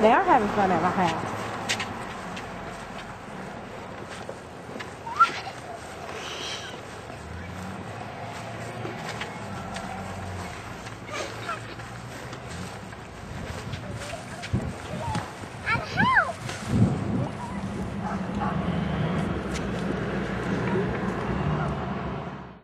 They are having fun at my house.